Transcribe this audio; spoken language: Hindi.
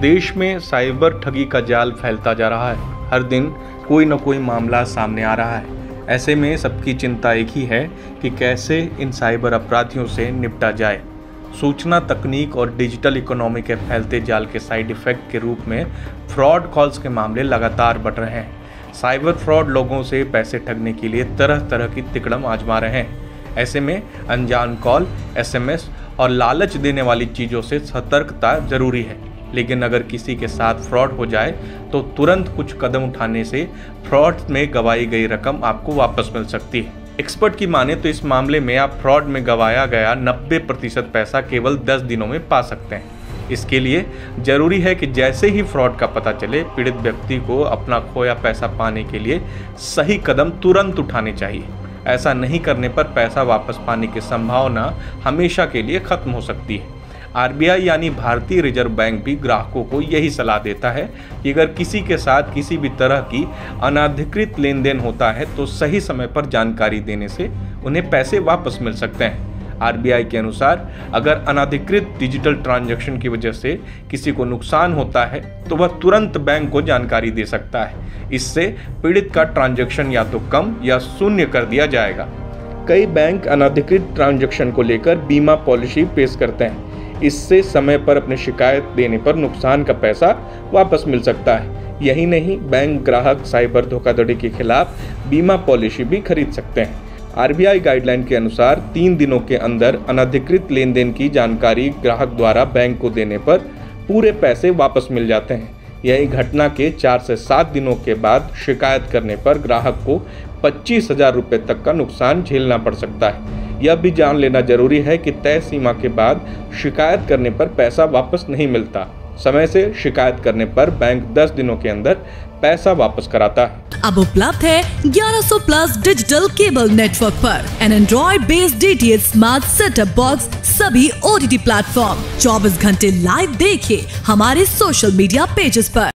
देश में साइबर ठगी का जाल फैलता जा रहा है। हर दिन कोई न कोई मामला सामने आ रहा है। ऐसे में सबकी चिंता एक ही है कि कैसे इन साइबर अपराधियों से निपटा जाए। सूचना, तकनीक और डिजिटल इकोनॉमी के फैलते जाल के साइड इफ़ेक्ट के रूप में फ्रॉड कॉल्स के मामले लगातार बढ़ रहे हैं। साइबर फ्रॉड लोगों से पैसे ठगने के लिए तरह तरह की तिकड़म आजमा रहे हैं। ऐसे में अनजान कॉल, एसएमएस और लालच देने वाली चीज़ों से सतर्कता ज़रूरी है। लेकिन अगर किसी के साथ फ्रॉड हो जाए तो तुरंत कुछ कदम उठाने से फ्रॉड में गवाई गई रकम आपको वापस मिल सकती है। एक्सपर्ट की माने तो इस मामले में आप फ्रॉड में गवाया गया 90 प्रतिशत पैसा केवल 10 दिनों में पा सकते हैं। इसके लिए ज़रूरी है कि जैसे ही फ्रॉड का पता चले, पीड़ित व्यक्ति को अपना खोया पैसा पाने के लिए सही कदम तुरंत उठाने चाहिए। ऐसा नहीं करने पर पैसा वापस पाने की संभावना हमेशा के लिए खत्म हो सकती है। आरबीआई यानी भारतीय रिज़र्व बैंक भी ग्राहकों को यही सलाह देता है कि अगर किसी के साथ किसी भी तरह की अनाधिकृत लेन देन होता है तो सही समय पर जानकारी देने से उन्हें पैसे वापस मिल सकते हैं। आरबीआई के अनुसार, अगर अनाधिकृत डिजिटल ट्रांजैक्शन की वजह से किसी को नुकसान होता है तो वह तुरंत बैंक को जानकारी दे सकता है। इससे पीड़ित का ट्रांजैक्शन या तो कम या शून्य कर दिया जाएगा। कई बैंक अनाधिकृत ट्रांजैक्शन को लेकर बीमा पॉलिसी पेश करते हैं। इससे समय पर अपनी शिकायत देने पर नुकसान का पैसा वापस मिल सकता है। यही नहीं, बैंक ग्राहक साइबर धोखाधड़ी के खिलाफ बीमा पॉलिसी भी खरीद सकते हैं। आरबीआई गाइडलाइन के अनुसार तीन दिनों के अंदर अनधिकृत लेन देन की जानकारी ग्राहक द्वारा बैंक को देने पर पूरे पैसे वापस मिल जाते हैं। यही घटना के चार से सात दिनों के बाद शिकायत करने पर ग्राहक को पच्चीस हज़ार रुपये तक का नुकसान झेलना पड़ सकता है। यह भी जान लेना ज़रूरी है कि तय सीमा के बाद शिकायत करने पर पैसा वापस नहीं मिलता। समय से शिकायत करने पर बैंक 10 दिनों के अंदर पैसा वापस कराता है। अब उपलब्ध है 1100 प्लस डिजिटल केबल नेटवर्क पर। एन एंड्रॉइड बेस्ड डी स्मार्ट सेटअप बॉक्स सभी ओ टी प्लेटफॉर्म 24 घंटे लाइव देखिए हमारे सोशल मीडिया पेजेस पर।